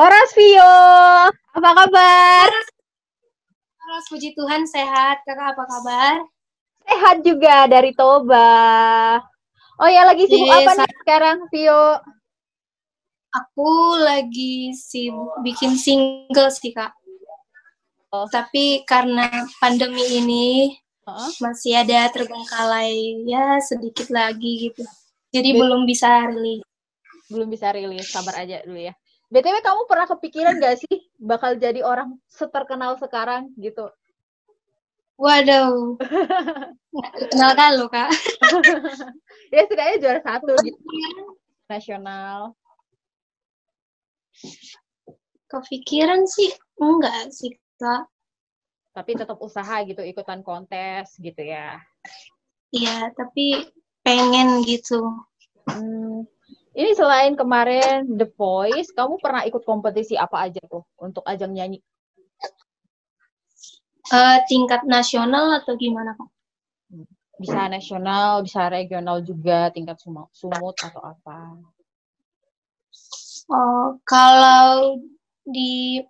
Horas Vio, apa kabar? Halo, puji Tuhan sehat. Kakak apa kabar? Sehat juga dari Toba. Oh ya, lagi sibuk Yes, apa nih sekarang, Vio? Aku lagi sibuk bikin single sih, Kak. Oh. Tapi karena pandemi ini Heeh. masih ada terbengkalai ya sedikit lagi gitu. Jadi Bet- belum bisa rilis. Belum bisa rilis, sabar aja dulu ya. BTW kamu pernah kepikiran gak sih bakal jadi orang seterkenal sekarang gitu? Waduh. Kenal kan lo, Kak. ya setidaknya juara satu gitu, nasional. Kepikiran sih enggak sih, Kak. Tapi tetap usaha gitu, ikutan kontes gitu ya. Iya, tapi pengen gitu. Hmm, ini selain kemarin The Voice, kamu pernah ikut kompetisi apa aja tuh untuk ajang nyanyi? Eh, tingkat nasional atau gimana, Kak? Bisa nasional, bisa regional juga, tingkat sumu- sumut atau apa? Oh, kalau di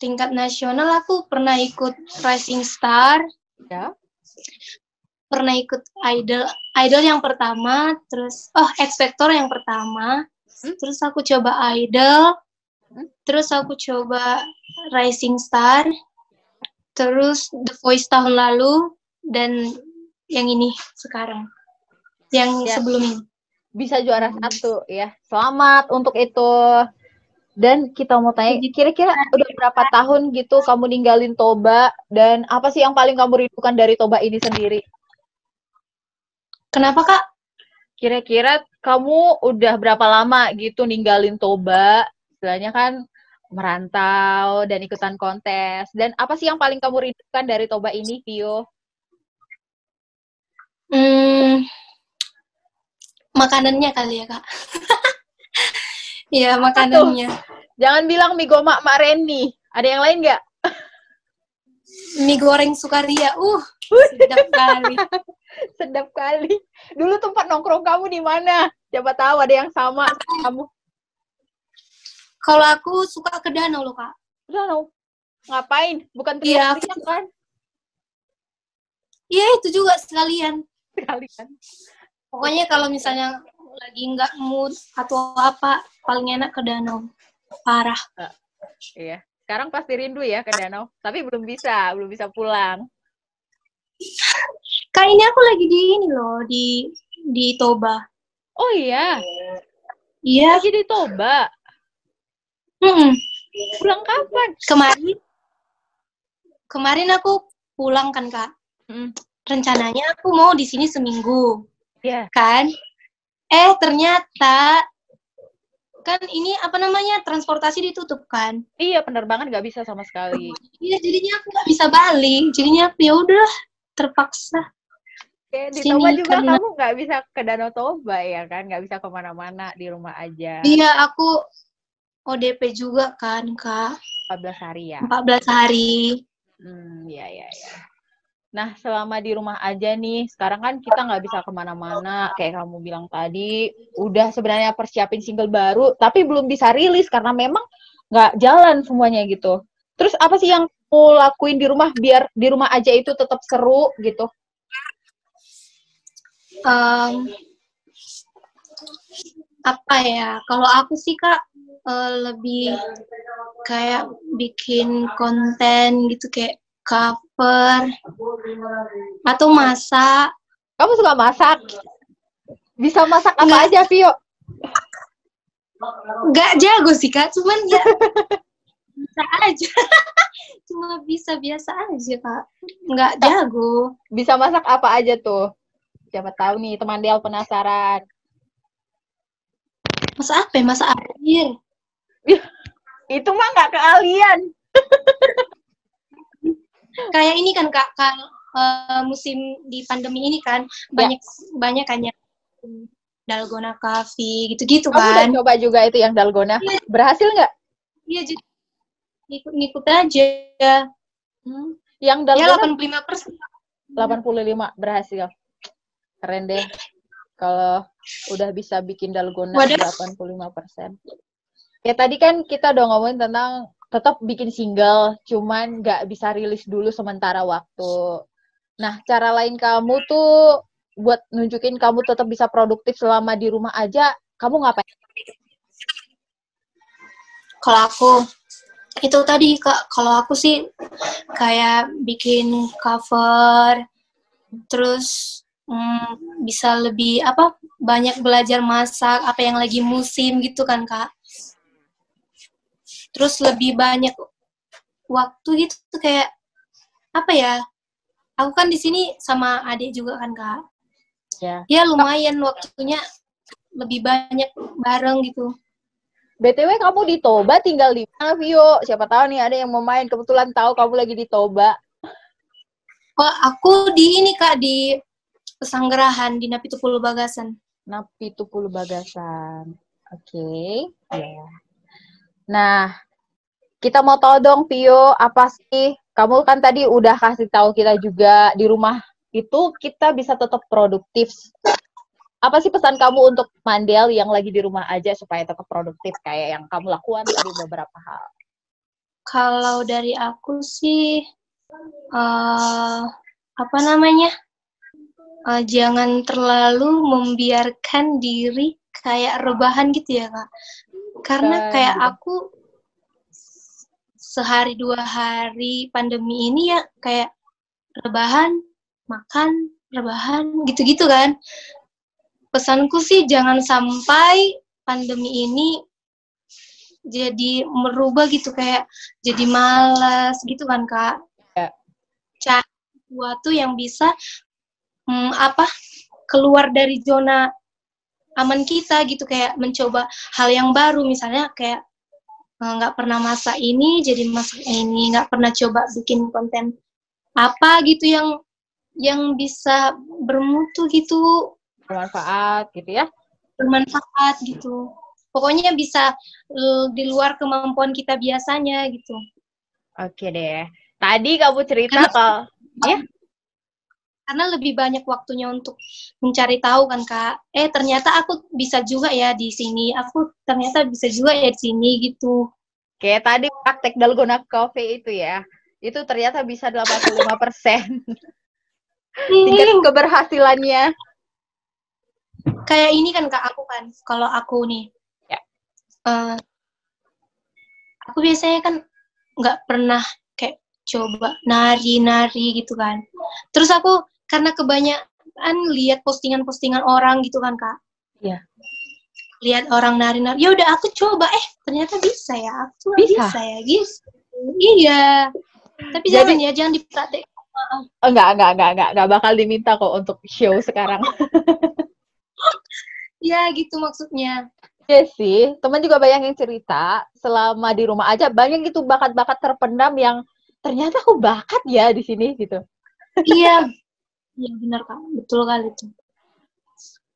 tingkat nasional aku pernah ikut Rising Star, Ya. Pernah ikut Idol, Idol yang pertama, terus oh X Factor yang pertama, Hmm. terus aku coba Idol, Hmm. terus aku coba Rising Star, terus The Voice tahun lalu dan yang ini sekarang, yang Ya. sebelum ini. Bisa juara satu ya. Selamat untuk itu. Dan kita mau tanya, kira-kira udah berapa tahun gitu kamu ninggalin Toba dan apa sih yang paling kamu rindukan dari Toba ini sendiri? Kenapa kak? Kira-kira kamu udah berapa lama gitu ninggalin Toba? Istilahnya kan merantau dan ikutan kontes. Dan apa sih yang paling kamu rindukan dari Toba ini, Vio? Hmm, makanannya kali ya kak. Iya makanannya. Jangan bilang mie goma Mak Reni. Ada yang lain nggak? Mie goreng Sukaria, uh sedap kali. Sedap kali. Dulu tempat nongkrong kamu di mana? Siapa tahu ada yang sama sama kamu. Kalau aku suka ke danau loh kak. No. Ngapain? Bukan Iya, teriak-teriak kan? Iya itu juga sekalian. Sekali kan. Pokoknya kalau misalnya lagi nggak mood atau apa, paling enak ke danau. Parah. Iya. Sekarang pasti rindu ya ke danau. Tapi belum bisa, belum bisa pulang. Kak ini aku lagi di ini loh, di di Toba. Oh iya, Iya. lagi di Toba. Mm-mm. Pulang kapan? Kemarin, kemarin aku pulang kan kak. Mm. Rencananya aku mau di sini seminggu. Iya. kan eh ternyata kan ini apa namanya transportasi ditutup kan Iya, penerbangan nggak bisa sama sekali. iya jadinya aku nggak bisa balik jadinya ya udah terpaksa Oke, di Sini Toba juga karena- kamu nggak bisa ke Danau Toba ya kan? Nggak bisa ke mana-mana, di rumah aja. iya aku ODP juga kan kak 14 hari ya. 14 hari Hmm, ya, ya, ya. Nah, selama di rumah aja nih, sekarang kan kita nggak bisa ke mana-mana, kayak kamu bilang tadi, udah sebenarnya persiapin single baru, tapi belum bisa rilis karena memang nggak jalan semuanya gitu. Terus apa sih yang kamu lakuin di rumah biar di rumah aja itu tetap seru gitu? Em, apa ya kalau aku sih kak eh, lebih kayak bikin konten gitu kayak cover atau masak Kamu suka masak? Bisa masak apa Nggak. aja, Vio? nggak jago sih kak cuman ya bisa aja cuma bisa biasa aja kak nggak jago Bisa masak apa aja tuh? Siapa tahu nih, teman Del penasaran. masa apa ya masa air Itu mah nggak keahlian. kayak ini kan kak kalau eh, musim di pandemi ini kan banyak banyak kan yang dalgona coffee gitu-gitu Kamu udah kan coba juga itu yang dalgona? Iya. Berhasil nggak? iya jadi ngikut-ngikut aja Hmm. Yang ya dalgona 85 persen 85 berhasil. Keren deh. Kalau udah bisa bikin dalgona Waduh. 85%. Ya tadi kan kita udah ngomongin tentang tetap bikin single, cuman nggak bisa rilis dulu sementara waktu. Nah, cara lain kamu tuh buat nunjukin kamu tetap bisa produktif selama di rumah aja, kamu ngapain? Kalau aku itu tadi kak, kalau aku sih kayak bikin cover, terus hmm, bisa lebih apa banyak belajar masak apa yang lagi musim gitu kan kak. Terus lebih banyak waktu gitu kayak apa ya aku kan di sini sama adik juga kan kak. Ya. Ya lumayan waktunya lebih banyak bareng gitu btw kamu di Toba tinggal di mana Vio siapa tahu nih ada yang mau main kebetulan tahu kamu lagi di Toba oh aku di ini kak di Pesanggerahan di Napi Tupulu Bagasan Napi Tupulu Bagasan oke okay. ya yeah. Nah, kita mau tahu dong Vio, apa sih? Kamu kan tadi udah kasih tahu kita juga di rumah itu kita bisa tetap produktif. Apa sih pesan kamu untuk Mandel yang lagi di rumah aja supaya tetap produktif kayak yang kamu lakukan tadi beberapa hal? Kalau dari aku sih, uh, apa namanya? Uh, jangan terlalu membiarkan diri kayak rebahan gitu ya kak karena kayak aku sehari dua hari pandemi ini ya kayak rebahan makan rebahan gitu-gitu kan pesanku sih jangan sampai pandemi ini jadi merubah gitu kayak jadi malas gitu kan kak? Ya. cari sesuatu yang bisa hmm, apa keluar dari zona aman kita gitu kayak mencoba hal yang baru. Misalnya kayak eh, nggak pernah masak ini jadi masak ini. Nggak pernah coba bikin konten apa gitu yang yang bisa bermutu gitu bermanfaat gitu ya. Bermanfaat gitu. Pokoknya bisa uh, di luar kemampuan kita biasanya gitu. Oke deh. Tadi kamu cerita kalau ya? Karena lebih banyak waktunya untuk mencari tahu kan kak. Eh ternyata aku bisa juga ya di sini. Aku ternyata bisa juga ya di sini gitu. Kayak tadi praktek dalgona coffee itu ya. Itu ternyata bisa 85 persen. Tingkat hmm. keberhasilannya kayak ini kan kak aku kan kalau aku nih. Ya. uh, aku biasanya kan nggak pernah kayak coba nari-nari gitu kan. Terus aku karena kebanyakan lihat postingan-postingan orang gitu kan kak. Iya. Lihat orang nari-nari ya udah aku coba. Eh ternyata bisa ya aku bisa, bisa ya guys iya. Tapi Jadi, jangan ya jangan dipraktek enggak enggak enggak enggak enggak bakal diminta kok untuk show sekarang ya gitu maksudnya Iya sih, teman juga banyak yang cerita selama di rumah aja banyak gitu bakat-bakat terpendam yang ternyata aku bakat ya di sini gitu. Iya, Iya benar kak, betul kali itu.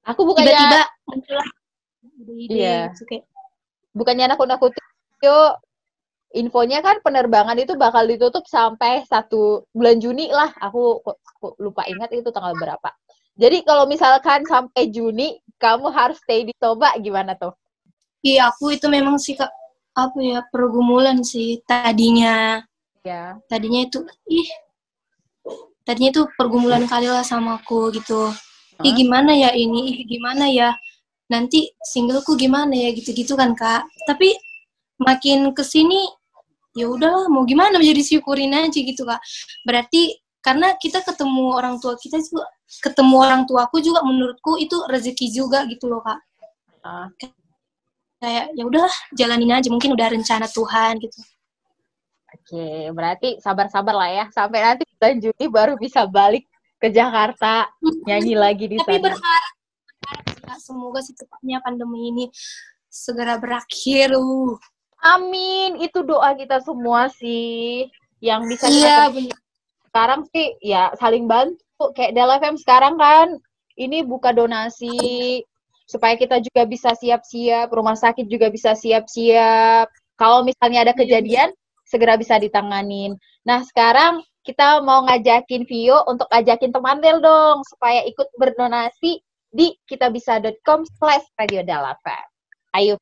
Aku bukannya tiba-tiba ide-ide iya. gitu kayak bukannya nakut-nakutin yo infonya kan penerbangan itu bakal ditutup sampai satu bulan Juni lah aku, aku lupa ingat itu tanggal berapa jadi kalau misalkan sampai Juni kamu harus stay di Toba gimana tuh? Iya aku itu memang sih kak apa ya pergumulan sih tadinya. Ya tadinya itu ih tadinya tuh pergumulan kali lah sama aku gitu. Ih gimana ya ini? Ih gimana ya? Nanti singleku gimana ya? Gitu-gitu kan kak. Tapi makin ke sini ya udahlah mau gimana? Menjadi syukurin aja gitu kak. Berarti karena kita ketemu orang tua kita juga ketemu orang tuaku juga menurutku itu rezeki juga gitu loh kak uh. kayak ya udahlah jalanin aja mungkin udah rencana Tuhan gitu Oke, berarti sabar-sabar lah ya. Sampai nanti bulan Juni baru bisa balik ke Jakarta nyanyi lagi di Tapi sana. Tapi berharap, semoga secepatnya pandemi ini segera berakhir. Uh. Amin, itu doa kita semua sih. Yang bisa iya, kita sekarang sih ya saling bantu. Kayak Della FM sekarang kan ini buka donasi supaya kita juga bisa siap-siap, rumah sakit juga bisa siap-siap. Kalau misalnya ada iya, kejadian, segera bisa ditanganin. Nah, sekarang kita mau ngajakin Vio untuk ajakin teman Del dong supaya ikut berdonasi di kitabisa.com slash radio Ayo.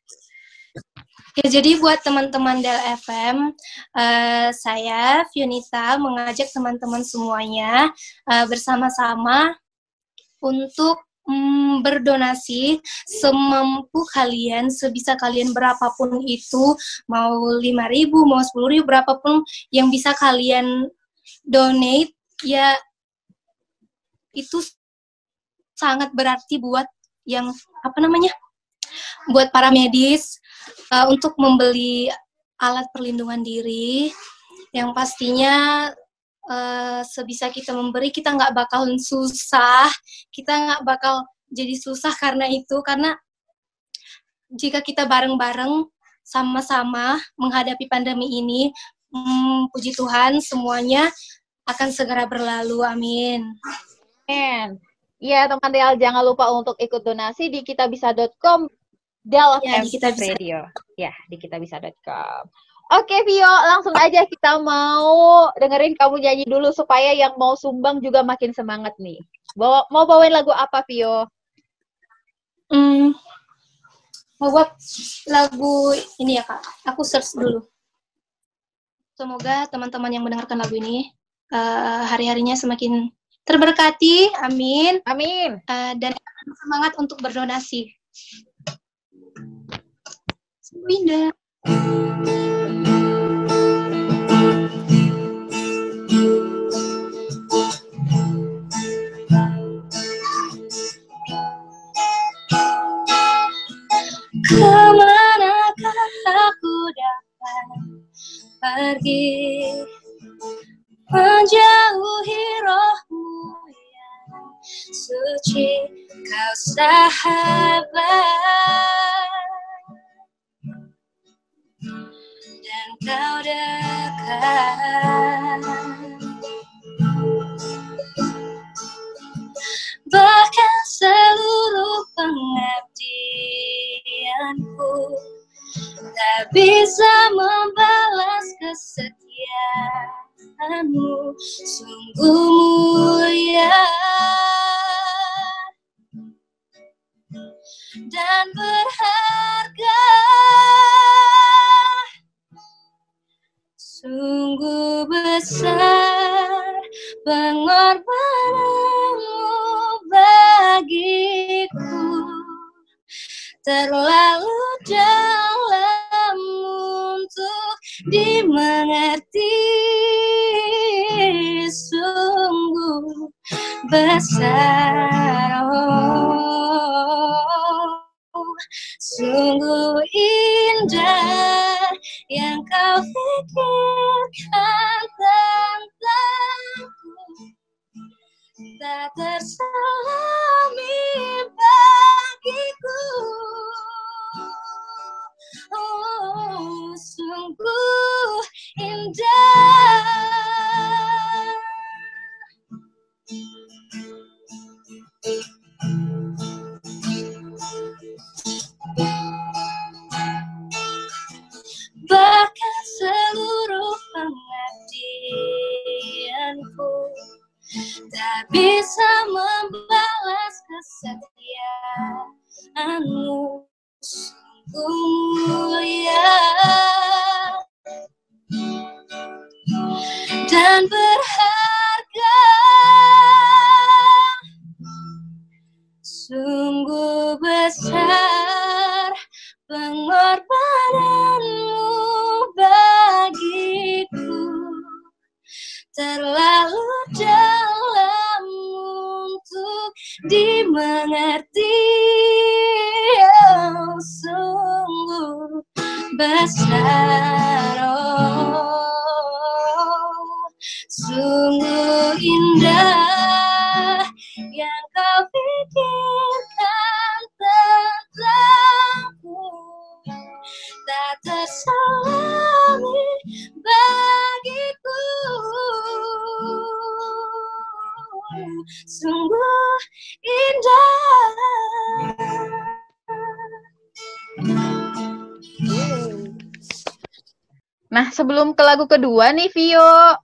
Ya, jadi buat teman-teman Del FM, uh, saya Fionita mengajak teman-teman semuanya uh, bersama-sama untuk um, berdonasi semampu kalian, sebisa kalian berapapun itu, mau lima ribu, mau sepuluh ribu, berapapun yang bisa kalian donate, ya itu sangat berarti buat yang apa namanya buat para medis uh, untuk membeli alat perlindungan diri yang pastinya uh, sebisa kita memberi kita nggak bakal susah. Kita nggak bakal jadi susah karena itu karena jika kita bareng-bareng sama-sama menghadapi pandemi ini hmm, puji Tuhan semuanya akan segera berlalu. Amin. Amin. Iya, teman Del, jangan lupa untuk ikut donasi di kitabisa.com Del ya, di kita bisa. Radio. Ya, di kitabisa.com. Oke, Vio, langsung aja kita mau dengerin kamu nyanyi dulu supaya yang mau sumbang juga makin semangat nih. Bawa, mau bawain lagu apa, Vio? Hmm, mau buat lagu ini ya, Kak. Aku search dulu. Semoga teman-teman yang mendengarkan lagu ini uh, hari-harinya semakin terberkati. Amin. Amin. Uh, dan semangat untuk berdonasi. Winda. Ke manakah aku dapat pergi? Menjauhi rohmu yang suci. Kau sahabat side. Sungguh besar pengorbananmu bagiku. Terlalu dalam untuk dimengerti. Sungguh besar. Oh, Sungguh indah yang kau pikirkan tentangku tak terselami bagiku. Oh sungguh besar pengorbananmu bagiku. Terlalu dalam untuk dimengerti. Oh, sungguh besar. Oh, sungguh indah sungguh indah Nah, sebelum ke lagu kedua nih, Vio,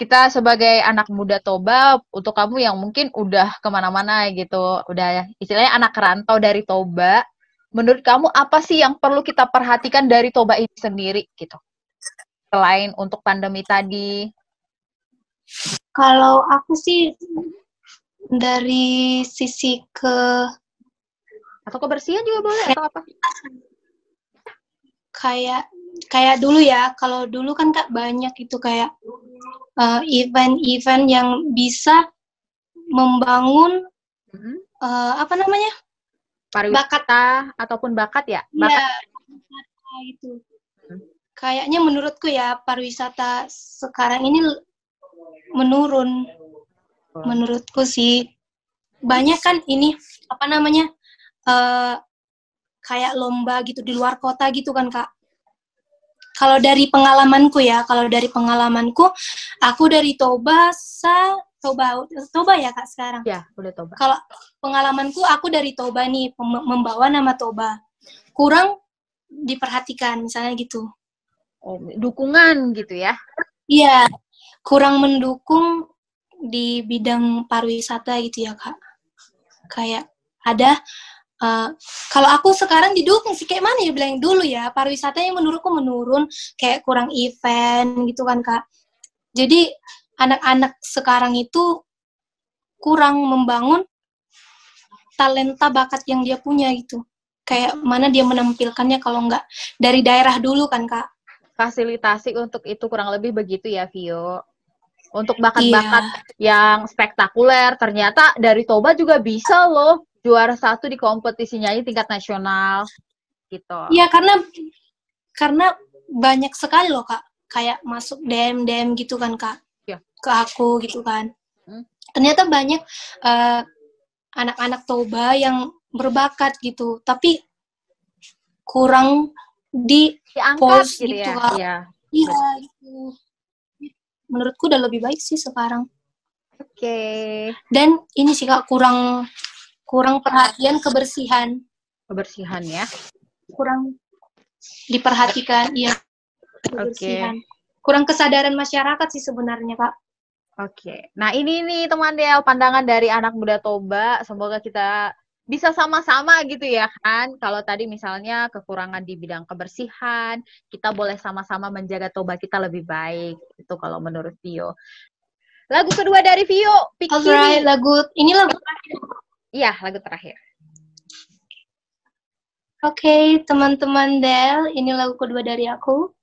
kita sebagai anak muda Toba, untuk kamu yang mungkin udah ke mana-mana gitu, udah istilahnya anak rantau dari Toba, menurut kamu apa sih yang perlu kita perhatikan dari Toba ini sendiri gitu? Selain untuk pandemi tadi. Kalau aku sih dari sisi ke atau kebersihan juga boleh atau apa? Kayak kayak dulu ya, kalau dulu kan Kak banyak itu kayak event eh, event-event yang bisa membangun mm-hmm. uh, apa namanya? pariwisata bakat. ataupun bakat ya? Iya, bakat. Ya, itu. Hmm. Kayaknya menurutku ya pariwisata sekarang ini menurun. Menurutku sih banyak kan ini apa namanya? Uh, kayak lomba gitu di luar kota gitu kan kak. Kalau dari pengalamanku ya kalau dari pengalamanku aku dari Toba sa Toba Toba ya kak sekarang? Ya udah Toba. Kalau pengalamanku aku dari Toba nih membawa nama Toba. Kurang diperhatikan misalnya gitu. Oh dukungan gitu ya? Iya kurang mendukung di bidang pariwisata gitu ya kak. Kayak ada Uh, kalau aku sekarang didukung sih kayak mana ya bilang dulu ya pariwisatanya menurutku menurun kayak kurang event gitu kan kak. Jadi anak-anak sekarang itu kurang membangun talenta bakat yang dia punya gitu. Kayak mana dia menampilkannya kalau nggak dari daerah dulu kan kak. Fasilitasi untuk itu kurang lebih begitu ya Vio untuk bakat-bakat iya. yang spektakuler ternyata dari Toba juga bisa loh juara satu di kompetisi nyanyi tingkat nasional gitu. Iya karena karena banyak sekali loh kak kayak masuk DM DM gitu kan kak ya. ke aku gitu kan. Hmm. Ternyata banyak uh, anak-anak Toba yang berbakat gitu tapi kurang di Diangkat post gitu, gitu ya. Iya. Iya gitu. Menurutku udah lebih baik sih sekarang. Oke. Okay. Dan ini sih kak kurang kurang perhatian kebersihan kebersihan ya kurang diperhatikan iya kebersihan okay. kurang kesadaran masyarakat sih sebenarnya kak Oke, okay. nah ini nih teman Del pandangan dari anak muda Toba. Semoga kita bisa sama-sama gitu ya kan. Kalau tadi misalnya kekurangan di bidang kebersihan, kita boleh sama-sama menjaga Toba kita lebih baik. Itu kalau menurut Vio. Lagu kedua dari Vio, Pikiri. Alright, lagu ini lagu Iya, lagu terakhir. Oke, okay, teman-teman Del, ini lagu kedua dari aku.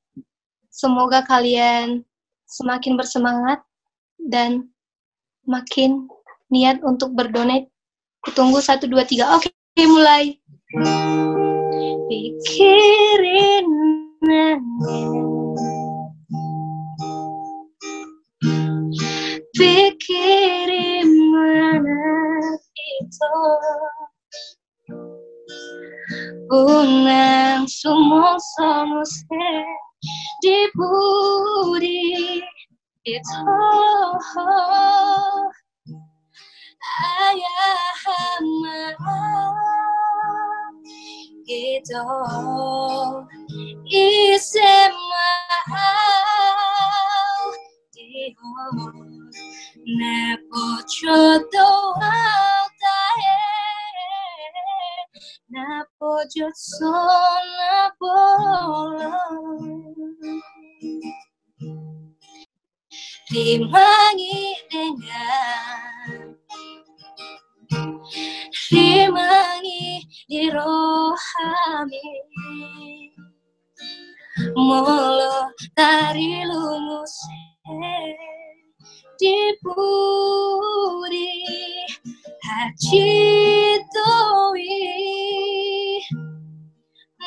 Semoga kalian semakin bersemangat dan makin niat untuk berdonate. Kutunggu satu dua tiga. Oke, okay, mulai. Pikirin Pikirin mana ito Unang sumusunod di budi ito ayahama ito isemahal Dios na pocho doaltae na pocho sona bolo Rimangi dengan di rohami Molo tari lumus di budi hacitoi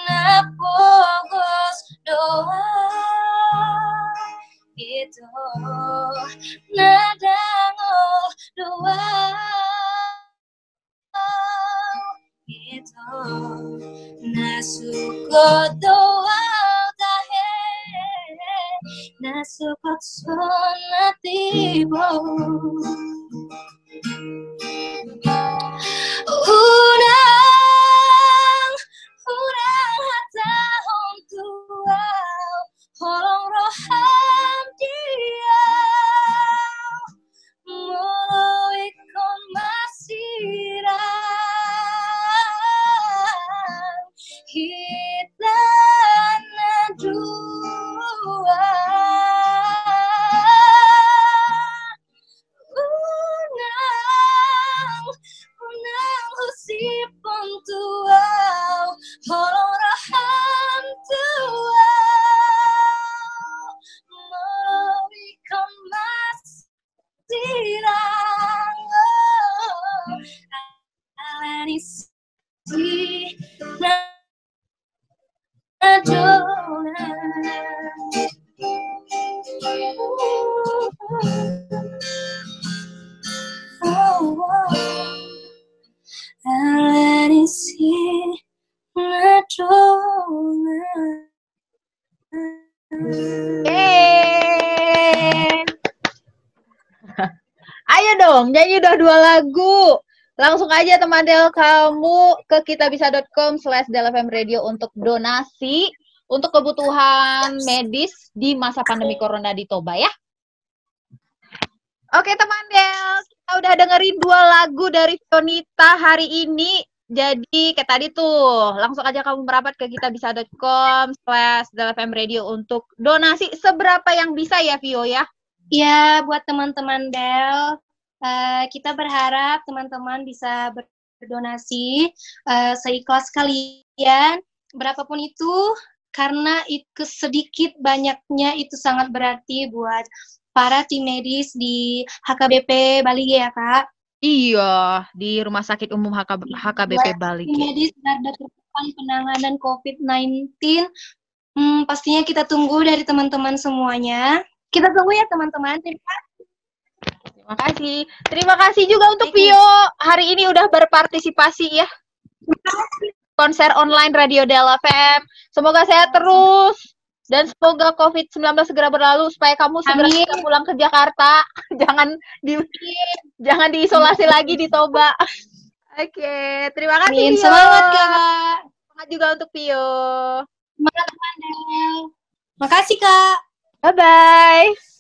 napogos doa itu nadango doa itu nasuko doa tahe nasuko sonatibo Unang, aja teman Del kamu ke kitabisa.com slash Radio untuk donasi untuk kebutuhan medis di masa pandemi corona di Toba ya. Oke teman Del, kita udah dengerin dua lagu dari Tonita hari ini. Jadi kayak tadi tuh, langsung aja kamu merapat ke kitabisa.com slash Radio untuk donasi seberapa yang bisa ya Vio ya? Ya, buat teman-teman Del, uh, kita berharap teman-teman bisa berdonasi uh, seikhlas kalian, berapapun itu, karena itu sedikit banyaknya itu sangat berarti buat para tim medis di HKBP Bali ya kak. Iya, di Rumah Sakit Umum HK, HKBP Bali. Tim medis garda terdepan penanganan COVID-19. Hmm, pastinya kita tunggu dari teman-teman semuanya. Kita tunggu ya teman-teman. Terima kasih. Terima kasih. Terima kasih juga untuk Vio. Hari ini udah berpartisipasi ya. Konser online Radio Del FM. Semoga sehat terus. Dan semoga COVID-19 segera berlalu supaya kamu segera Amin. bisa pulang ke Jakarta. jangan di jangan diisolasi lagi di Toba. Oke, okay. terima kasih. Amin. Semangat Kak. Semangat juga untuk Vio. Semangat Makasih Kak. Bye bye.